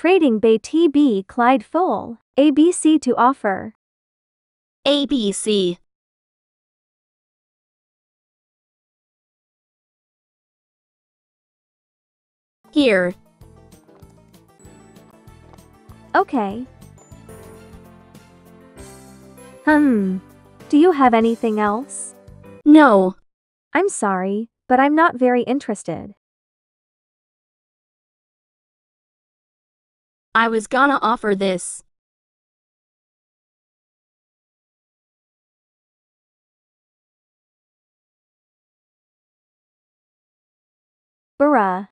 Trading Bay TB Clyde Full. ABC to offer. ABC. Here. Okay. Hmm. Do you have anything else? No. I'm sorry, but I'm not very interested. I was gonna offer this. Bruh.